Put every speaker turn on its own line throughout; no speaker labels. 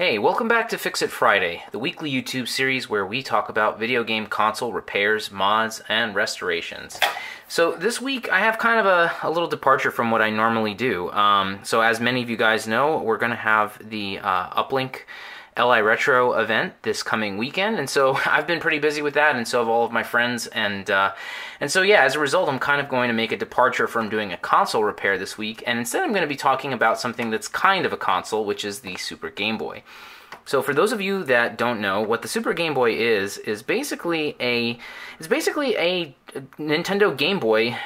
Hey, welcome back to Fix It Friday, the weekly YouTube series where we talk about video game console repairs, mods, and restorations. So this week I have kind of a, a little departure from what I normally do. Um, so as many of you guys know, we're going to have the uh, Uplink LI Retro event this coming weekend, and so I've been pretty busy with that, and so have all of my friends, and uh, and so yeah, as a result, I'm kind of going to make a departure from doing a console repair this week, and instead I'm going to be talking about something that's kind of a console, which is the Super Game Boy. So for those of you that don't know, what the Super Game Boy is is basically a it's basically a Nintendo Game Boy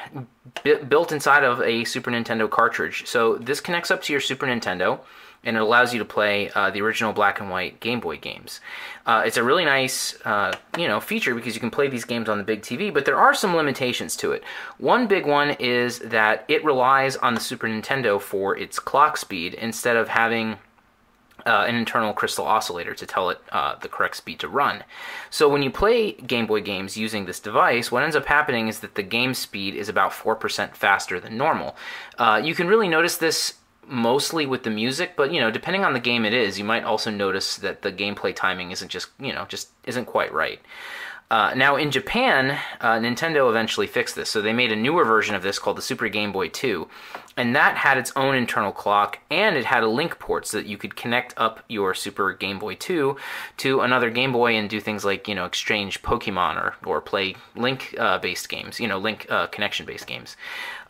built inside of a Super Nintendo cartridge. So this connects up to your Super Nintendo and it allows you to play uh, the original black and white Game Boy games. Uh, it's a really nice, uh, you know, feature because you can play these games on the big TV, but there are some limitations to it. One big one is that it relies on the Super Nintendo for its clock speed instead of having uh, an internal crystal oscillator to tell it uh, the correct speed to run. So when you play Game Boy games using this device, what ends up happening is that the game speed is about 4% faster than normal. Uh, you can really notice this mostly with the music, but you know, depending on the game it is, you might also notice that the gameplay timing isn't just, you know, just isn't quite right. Uh, now in Japan, uh, Nintendo eventually fixed this, so they made a newer version of this called the Super Game Boy 2, and that had its own internal clock, and it had a link port so that you could connect up your Super Game Boy 2 to another Game Boy and do things like, you know, exchange Pokemon or, or play link-based uh, games, you know, link uh, connection-based games.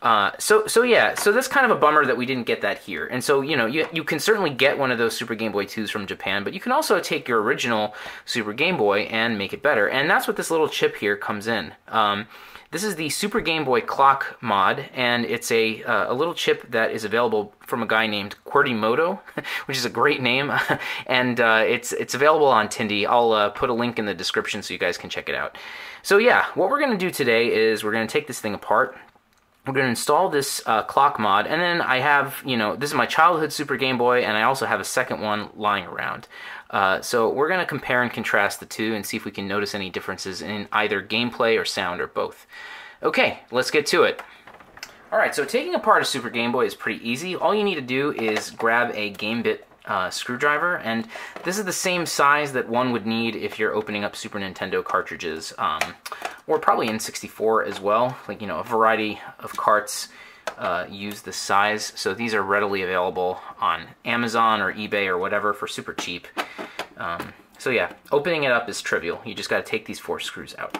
Uh, so so yeah, so that's kind of a bummer that we didn't get that here. And so you know you you can certainly get one of those Super Game Boy 2s from Japan, but you can also take your original Super Game Boy and make it better. And that's what this little chip here comes in. Um, this is the Super Game Boy Clock mod, and it's a, uh, a little chip that is available from a guy named qwertymodo, which is a great name, and uh, it's it's available on Tindie. I'll uh, put a link in the description so you guys can check it out. So yeah, what we're going to do today is we're going to take this thing apart, we're going to install this uh, clock mod, and then I have, you know, this is my childhood Super Game Boy, and I also have a second one lying around. Uh, so we're going to compare and contrast the two and see if we can notice any differences in either gameplay or sound or both. Okay, let's get to it. Alright, so taking apart a Super Game Boy is pretty easy. All you need to do is grab a Gamebit uh, screwdriver, and this is the same size that one would need if you're opening up Super Nintendo cartridges, um, or probably N64 as well. Like, you know, a variety of carts uh, use this size, so these are readily available on Amazon or eBay or whatever for super cheap. Um, so yeah, opening it up is trivial. You just got to take these four screws out.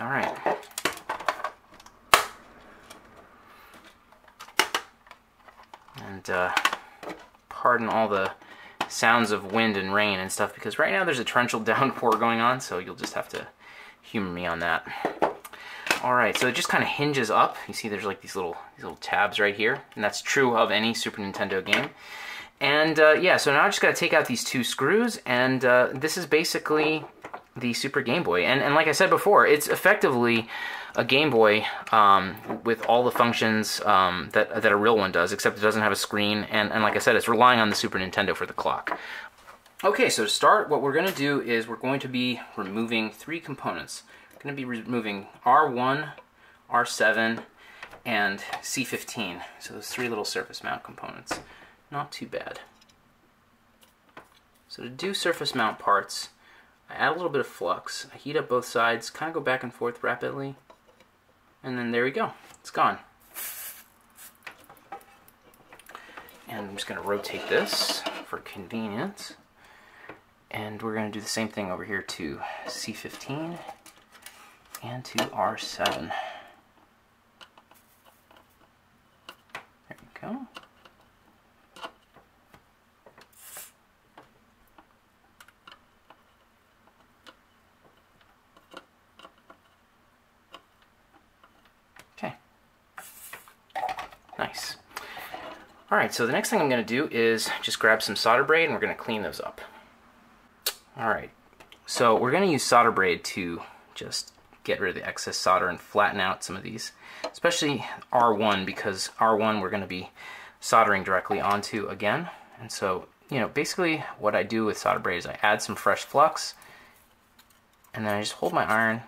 All right. And uh, pardon all the sounds of wind and rain and stuff because right now there's a torrential downpour going on, so you'll just have to humor me on that. All right, so it just kind of hinges up. You see there's like these little these little tabs right here, and that's true of any Super Nintendo game. And uh, yeah, so now I just got to take out these two screws, and uh, this is basically the Super Game Boy. And, and like I said before, it's effectively a Game Boy um, with all the functions um, that, that a real one does, except it doesn't have a screen, and, and like I said, it's relying on the Super Nintendo for the clock. Okay, so to start, what we're going to do is we're going to be removing three components. We're going to be removing R1, R7, and C15. So those three little surface mount components. Not too bad. So to do surface mount parts, I add a little bit of flux, I heat up both sides, kind of go back and forth rapidly, and then there we go. It's gone. And I'm just going to rotate this for convenience. And we're going to do the same thing over here to C15 and to R7. There we go. Nice. All right, so the next thing I'm going to do is just grab some solder braid and we're going to clean those up. All right, so we're going to use solder braid to just get rid of the excess solder and flatten out some of these, especially R1 because R1 we're going to be soldering directly onto again. And so, you know, basically what I do with solder braid is I add some fresh flux and then I just hold my iron,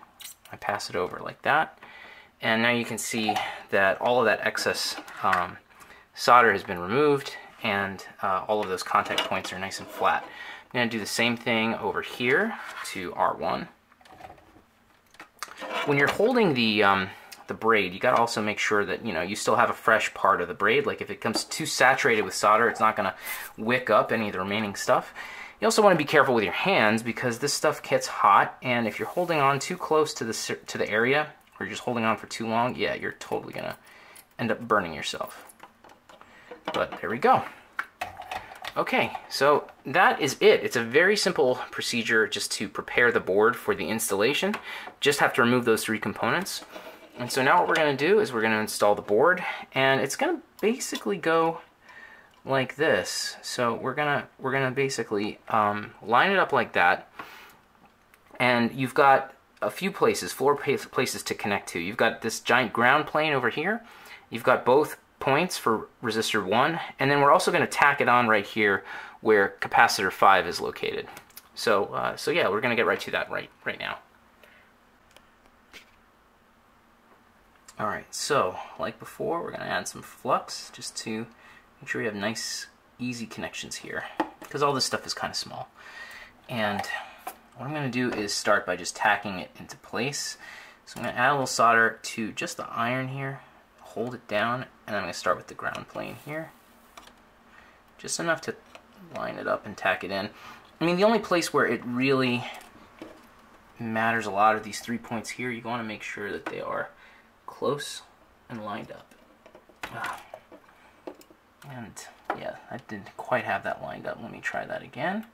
I pass it over like that, and now you can see that all of that excess um, solder has been removed and uh, all of those contact points are nice and flat. I'm going to do the same thing over here to R1. When you're holding the, um, the braid, you got to also make sure that you know you still have a fresh part of the braid. Like if it comes too saturated with solder, it's not going to wick up any of the remaining stuff. You also want to be careful with your hands because this stuff gets hot, and if you're holding on too close to the to the area, or you're just holding on for too long, yeah, you're totally gonna end up burning yourself. But there we go. Okay, so that is it. It's a very simple procedure just to prepare the board for the installation. Just have to remove those three components. And so now what we're gonna do is we're gonna install the board and it's gonna basically go like this. So we're gonna we're gonna basically um, line it up like that. And you've got a few places, four places to connect to. You've got this giant ground plane over here. You've got both points for resistor 1, and then we're also going to tack it on right here where capacitor 5 is located. So, uh, so yeah, we're going to get right to that right, right now. Alright, so, like before, we're going to add some flux just to make sure we have nice, easy connections here, because all this stuff is kind of small. And what I'm going to do is start by just tacking it into place. So I'm going to add a little solder to just the iron here, hold it down, and I'm going to start with the ground plane here. Just enough to line it up and tack it in. I mean, the only place where it really matters a lot are these three points here. You want to make sure that they are close and lined up. And yeah, I didn't quite have that lined up. Let me try that again.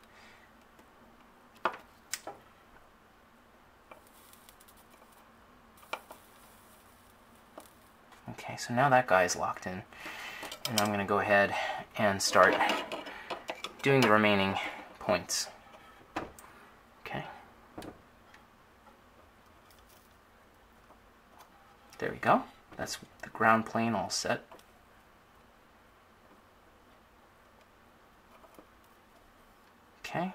Okay, so now that guy is locked in. And I'm going to go ahead and start doing the remaining points. Okay. There we go. That's the ground plane all set. Okay.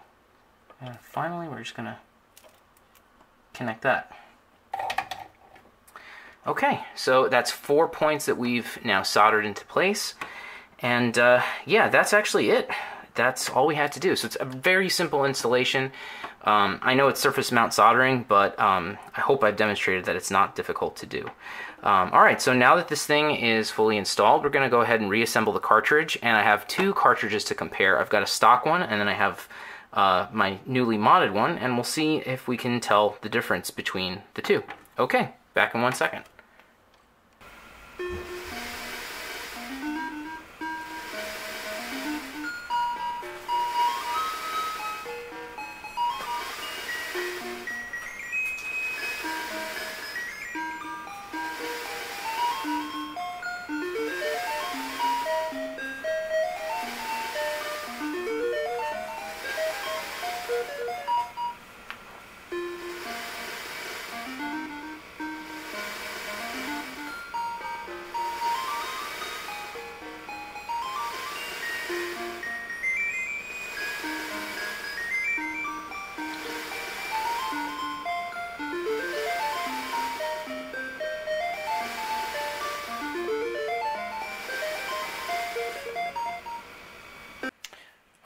And finally, we're just going to connect that. Okay, so that's four points that we've now soldered into place. And uh, yeah, that's actually it. That's all we had to do. So it's a very simple installation. Um, I know it's surface mount soldering, but um, I hope I've demonstrated that it's not difficult to do. Um, all right, so now that this thing is fully installed, we're gonna go ahead and reassemble the cartridge, and I have two cartridges to compare. I've got a stock one, and then I have uh, my newly modded one, and we'll see if we can tell the difference between the two. Okay, back in one second. Thank you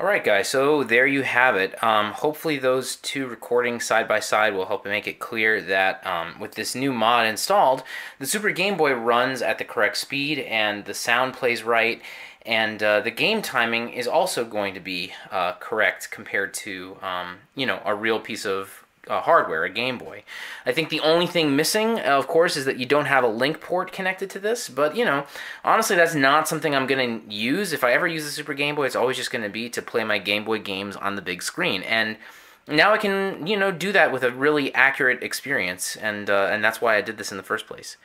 Alright guys, so there you have it. Um, hopefully those two recordings side by side will help make it clear that um, with this new mod installed, the Super Game Boy runs at the correct speed and the sound plays right and uh, the game timing is also going to be uh, correct compared to um, you know a real piece of uh, hardware, a Game Boy. I think the only thing missing, of course, is that you don't have a link port connected to this, but you know, honestly, that's not something I'm going to use. If I ever use a Super Game Boy, it's always just going to be to play my Game Boy games on the big screen. And now I can, you know, do that with a really accurate experience, and uh, and that's why I did this in the first place.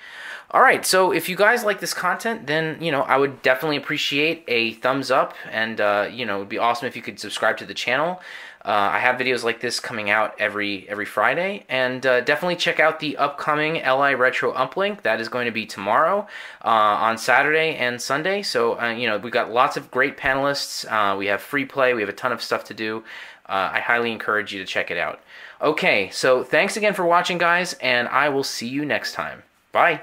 All right, so if you guys like this content, then you know I would definitely appreciate a thumbs up, and uh, you know it'd be awesome if you could subscribe to the channel. Uh, I have videos like this coming out every every Friday, and uh, definitely check out the upcoming LI Retro Uplink. That is going to be tomorrow uh, on Saturday and Sunday. So uh, you know we've got lots of great panelists. Uh, we have free play. We have a ton of stuff to do. Uh, I highly encourage you to check it out. Okay, so thanks again for watching, guys, and I will see you next time. Bye.